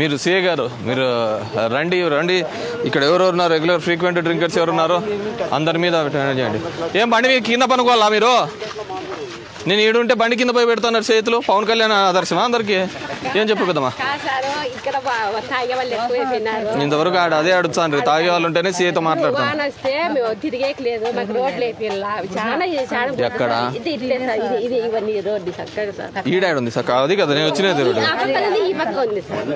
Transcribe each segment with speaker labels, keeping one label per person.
Speaker 1: మీరు సిఏ గారు మీరు రండి రండి. ఇక్కడ ఎవరు ఉన్నారు? రెగ్యులర్ ఫ్రీక్వెంట్ డ్రింకర్స్ ఎవరు ఉన్నారు? అందరి మీద చేయండి. ఏం బండి మీ కింద పనుకోవాలా మీరు? నేను ఈడుంటే బండి కింద పోయి పెడుతున్నారు చేతులు. పవన్ కళ్యాణ్ ఆదర్శమా అందరికి? ఏం చెప్పు కదమ్మా?
Speaker 2: సారు
Speaker 1: ఇంతవరకు ఆడ అదే అడుగుతాను తాగే వాళ్ళు ఉంటేనే సీతో మాట్లాడతాను
Speaker 2: చాలా
Speaker 1: ఎక్కడ?
Speaker 2: Sir sir.
Speaker 1: ఈడాడ ఉంది సక్క అది కదా నేను వచ్చినది రోడ్డు.
Speaker 2: సార్.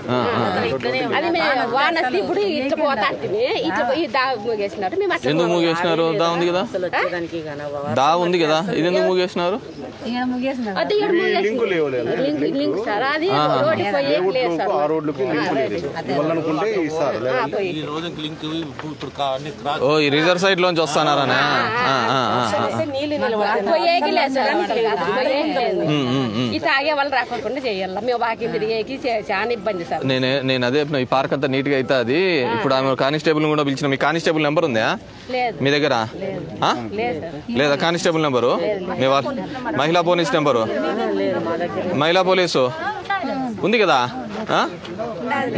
Speaker 1: ఎందుకు మూగేసినారు? దా ఉంది కదా. దా ఉంది కదా. ఇది ఎందుకు మూగేసినారు.
Speaker 2: Link sir. అది
Speaker 1: ఓ ఈ రిజర్వ్ సైడ్ లోంచి వస్తానారానే నేనే నేను అదే ఈ పార్క్ అంతా నీట్గా అయితే అది. ఇప్పుడు ఆమె కానిస్టేబుల్ కూడా పిలిచిన మీ కానిస్టేబుల్ నెంబర్ ఉందా? మీ దగ్గర?
Speaker 2: లేదు.
Speaker 1: Constable number? మీ వాళ్ళ మహిళా పోలీస్ నెంబరు? మహిళా పోలీసు? ఉంది కదా? ఆ?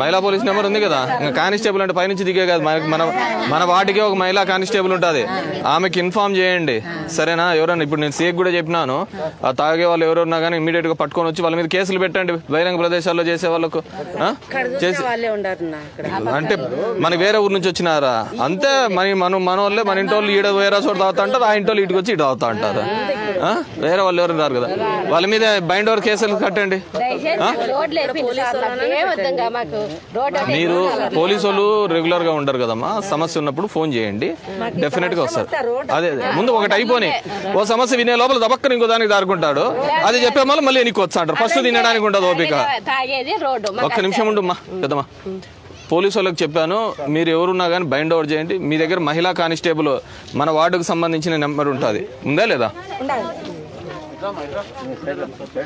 Speaker 1: మహిళా పోలీస్ నెంబర్ ఉంది కదా. ఇంకా కానిస్టేబుల్ అంటే పైనుంచి దిగే కాదు. మనకి మన మన వాటికి ఒక మహిళా కానిస్టేబుల్ ఉంటుంది. ఆమెకి ఇన్ఫార్మ్ చేయండి. సరేనా? ఎవరైనా ఇప్పుడు నేను సేక్ కూడా చెప్పినాను. ఆ తాగే వాళ్ళు ఎవరున్నా కానీ ఇమీడియట్గా పట్టుకొని వచ్చి వాళ్ళ మీద కేసులు పెట్టండి. బహిరంగ ప్రదేశాల్లో చేసే వాళ్ళకు? చేసి అంటే మన వేరే ఊరు నుంచి వచ్చినారా? అంతే మన మన మన వాళ్ళే మన ఇంటి వాళ్ళు ఈడ వేరే చోట తాగుతా అంటారు ఆ ఇంటి వాళ్ళు ఇటుకు వచ్చి ఇటు తాగుతా అంటారు? వేరే వాళ్ళు ఎవరు రారు కదా? వాళ్ళ మీద బైండ్ ఓవర్ కేసులు కట్టండి. మీరు పోలీసు వాళ్ళు రెగ్యులర్గా ఉండరు కదమ్మా. సమస్య ఉన్నప్పుడు ఫోన్ చేయండి. డెఫినెట్గా వస్తారు. అదే. ముందు ఒకటి అయిపోయి ఓ సమస్య వినే లోపల దబక్కన ఇంకో దానికి దారుకుంటాడు. అది చెప్పే మళ్ళీ మళ్ళీ ఎనికి వచ్చా అంటారు ఫస్ట్ తినడానికి ఉండదు ఓపిక. ఒక్క నిమిషం ఉండుమ్మా పెద్దమ్మా. పోలీసు వాళ్ళకి చెప్పాను మీరు ఎవరున్నా కానీ బైండ్ ఓవర్ చేయండి. మీ దగ్గర మహిళా కానిస్టేబుల్ మన వార్డుకు సంబంధించిన నెంబర్ ఉంటుంది. ఉందా లేదా?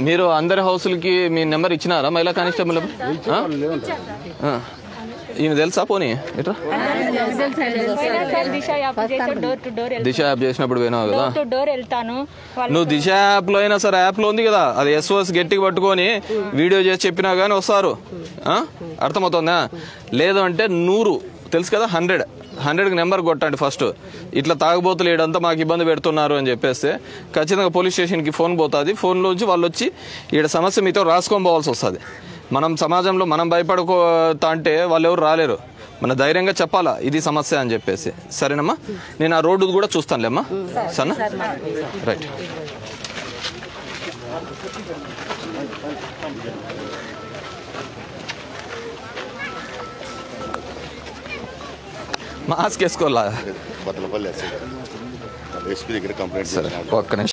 Speaker 1: మీరు అందరి హౌస్లకి మీ నెంబర్ ఇచ్చినారా మహిళా కానిస్టేబుల్ ఈయన తెలుసా పోనీ? ఇట్రా
Speaker 3: దిశ యాప్
Speaker 1: చేసినప్పుడు పోయినావు కదా?
Speaker 3: డోర్ వెళ్తాను
Speaker 1: నువ్వు దిశ యాప్లో అయినా సరే యాప్లో ఉంది కదా? అది ఎస్ఓఎస్ గట్టిగా పట్టుకొని వీడియో చేసి చెప్పినా గానీ వస్తారు. అర్థమవుతుందా? లేదు అంటే నూరు. తెలుసు కదా? హండ్రెడ్. హండ్రెడ్కి నెంబర్ కొట్టండి ఫస్ట్. ఇట్లా తాగబోతులు ఈడంతా మాకు ఇబ్బంది పెడుతున్నారు అని చెప్పేస్తే ఖచ్చితంగా పోలీస్ స్టేషన్కి ఫోన్ పోతుంది. ఫోన్లోంచి వాళ్ళు వచ్చి ఈడ సమస్య మీతో రాసుకొని పోవాల్సి వస్తుంది. మనం సమాజంలో మనం భయపడుకో అంటే వాళ్ళు ఎవరు రాలేరు. మన ధైర్యంగా చెప్పాలా? ఇది సమస్య అని చెప్పేసి. సరేనమ్మా? నేను ఆ రోడ్డు కూడా చూస్తానులేమ్మా. సరేనా? రైట్. మాస్క్ వేసుకోవాలా? ఒక్క నిమిషం.